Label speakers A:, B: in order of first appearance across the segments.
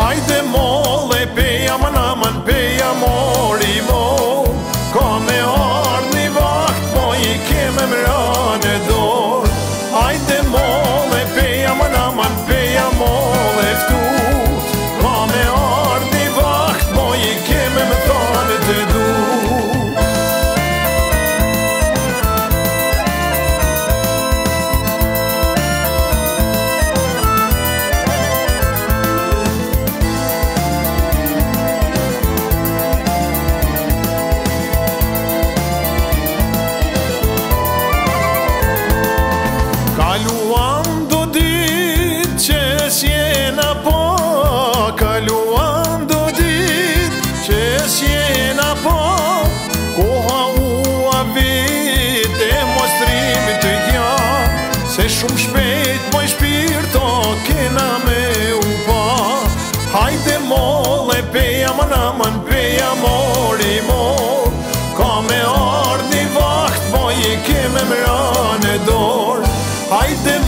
A: Haydi Kaluam do dit që s'jena po Kaluam do dit që s'jena po Koha u a vit e mostrimi të gja Se shumë shpejt po i shpirto kena me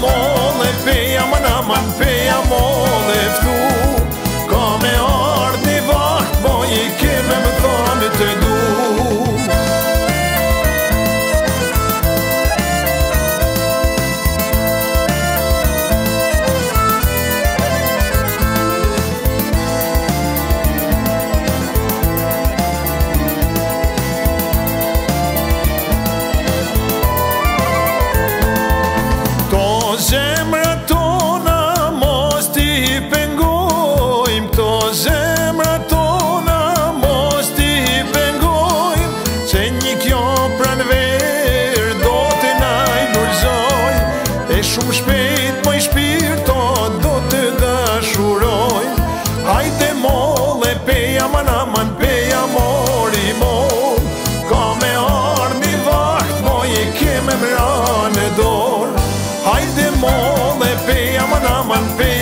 A: αμόλε, πει αμανάμαν, πει αμόλευτου. shumë shpejt Moj shpirë to do të dashuroj Hajte molle, peja man aman Peja mori mol Ka me armi vakt Moj i keme mra në dor Hajte molle, peja man aman peja